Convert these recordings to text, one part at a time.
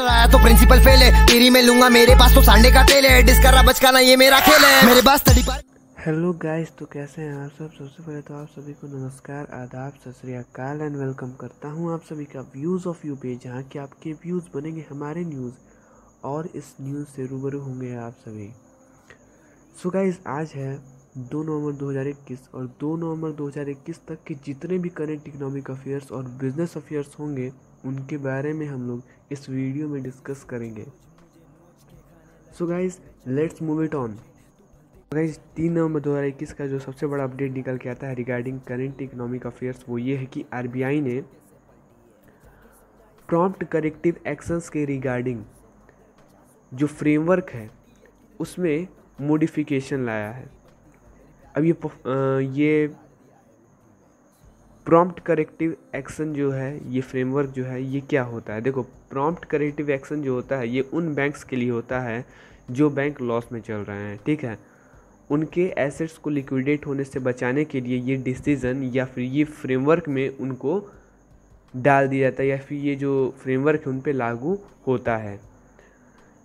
चलाया तो principal fail है। तेरी में लूँगा, मेरे पास तो सांडे का तेल है। डिस्क रहा बचकाना, ये मेरा खेल है। मेरे पास स्टडी पर हेलो गाइस तो कैसे हैं आप सब? सबसे पहले तो आप सभी को नमस्कार, आदाब, सत श्री अकाल एंड वेलकम करता हूँ आप सभी का व्यूज़ ऑफ़ यू पे जहाँ कि आपके व्यूज़ बनेंगे हमारे न्यूज़ और इस न्यूज़ से रूबरू होंगे आप सभी। सो so गाइस आज है 2 नवंबर 2021 और 2 नवंबर 2021 तक के जितने भी करेंट इकोनॉमिक अफेयर्स और बिज़नेस अफेयर्स होंगे उनके बारे में हम लोग इस वीडियो में डिस्कस करेंगे। So guys let's move it on guys तीन नवंबर दो हज़ार इक्कीस का जो सबसे बड़ा अपडेट निकल के आता है रिगार्डिंग करेंट इकोनॉमिक अफेयर्स वो ये है कि आरबीआई ने प्रॉम्प्ट करेक्टिव एक्शंस के रिगार्डिंग जो फ्रेमवर्क है उसमें मोडिफिकेशन लाया है। अब ये आ, ये प्रॉम्प्ट करेक्टिव एक्शन जो है, ये फ्रेमवर्क जो है, ये क्या होता है? देखो प्रॉम्प्ट करेक्टिव एक्शन जो होता है, ये उन बैंक्स के लिए होता है जो बैंक लॉस में चल रहे हैं, ठीक है? उनके एसेट्स को लिक्विडेट होने से बचाने के लिए ये डिसीज़न या फिर ये फ्रेमवर्क में उनको डाल दिया जाता है या फिर ये जो फ्रेमवर्क है उन पर लागू होता है,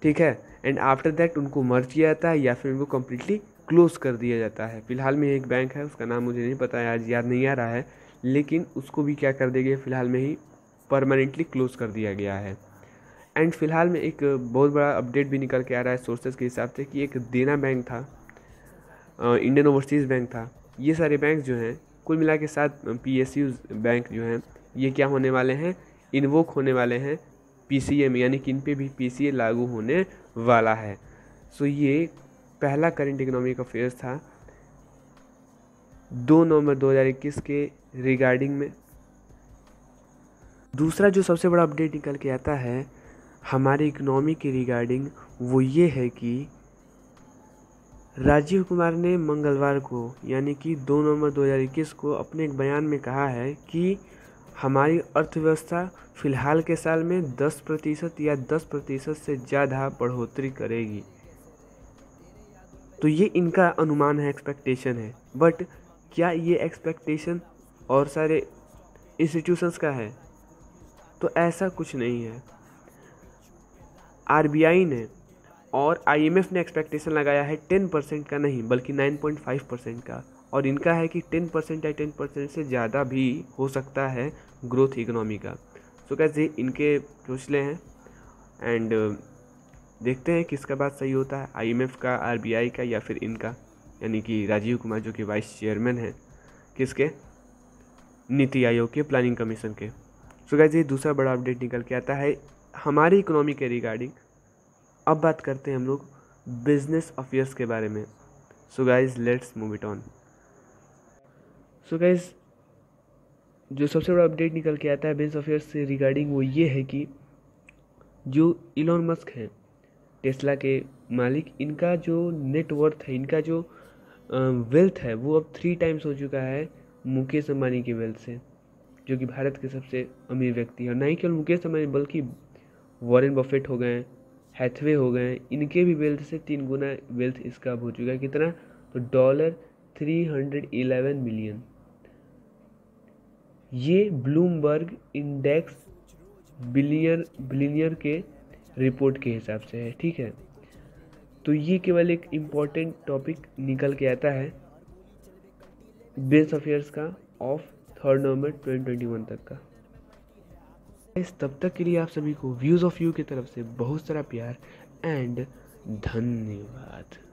ठीक है? एंड आफ्टर दैट उनको मर्ज किया जाता है या फिर उनको कम्प्लीटली क्लोज कर दिया जाता है। फ़िलहाल में एक बैंक है, उसका नाम मुझे नहीं पता है आज याद नहीं आ रहा है। लेकिन उसको भी क्या कर दिया गया, फ़िलहाल में ही परमानेंटली क्लोज कर दिया गया है। एंड फ़िलहाल में एक बहुत बड़ा अपडेट भी निकल के आ रहा है सोर्सेज के हिसाब से कि एक देना बैंक था इंडियन ओवरसीज़ बैंक था। ये सारे बैंक जो हैं, कुल मिला के साथ पी एस यू बैंक जो हैं, ये क्या होने वाले हैं? इन्वोक होने वाले हैं पी सी में, यानी कि इन पर भी पी सी ए लागू होने वाला है। सो ये पहला करेंट इकोनॉमिक अफेयर्स था। दो नवंबर 2021 के रिगार्डिंग में। दूसरा जो सबसे बड़ा अपडेट निकल के आता है, हमारी इकोनॉमी के रिगार्डिंग वो ये है कि राजीव कुमार ने मंगलवार को, यानी कि 2 नवंबर 2021 को अपने एक बयान में कहा है कि हमारी अर्थव्यवस्था फ़िलहाल के साल में 10 प्रतिशत या 10 प्रतिशत से ज़्यादा बढ़ोतरी करेगी। तो ये इनका अनुमान है एक्सपेक्टेशन है। बट क्या ये एक्सपेक्टेशन और सारे इंस्टीट्यूशंस का है? तो ऐसा कुछ नहीं है। आरबीआई ने और आईएमएफ ने एक्सपेक्टेशन लगाया है टेन परसेंट का नहीं, बल्कि नाइन पॉइंट फाइव परसेंट का। और इनका है कि टेन परसेंट या टेन परसेंट से ज़्यादा भी हो सकता है ग्रोथ इकोनॉमी का। सो कैसे इनके चौचले हैं। एंड देखते हैं किसका बात सही होता है आईएमएफ का आरबीआई का या फिर इनका। यानी कि राजीव कुमार जो कि वाइस चेयरमैन हैं, किसके? नीति आयोग के, प्लानिंग कमीशन के। सो गैस ये दूसरा बड़ा अपडेट निकल के आता है हमारी इकोनॉमी के रिगार्डिंग अब बात करते हैं हम लोग बिज़नेस अफेयर्स के बारे में। So guys let's move it on so guys जो सबसे बड़ा अपडेट निकल के आता है बिज़नेस अफेयर्स से रिगार्डिंग वो ये है कि जो इलॉन मस्क है टेस्ला के मालिक, इनका जो नेटवर्थ है, इनका जो वेल्थ है, वो अब थ्री टाइम्स हो चुका है मुकेश अंबानी के वेल्थ से, जो कि भारत के सबसे अमीर व्यक्ति है। और ना ही केवल मुकेश अंबानी, बल्कि वॉरेन बफेट हो गए हैथवे हो गए, इनके भी वेल्थ से तीन गुना वेल्थ इसका अब हो चुका है। कितना? तो dollar three hundred eleven million ये ब्लूमबर्ग इंडेक्स बिलियर बिलियनियर के रिपोर्ट के हिसाब से है, ठीक है? तो ये केवल एक इंपॉर्टेंट टॉपिक निकल के आता है बेस अफेयर्स का ऑफ़ थर्ड नवंबर 2021 तक का। इस तब तक के लिए आप सभी को व्यूज़ ऑफ़ यू की तरफ़ से बहुत सारा प्यार एंड धन्यवाद।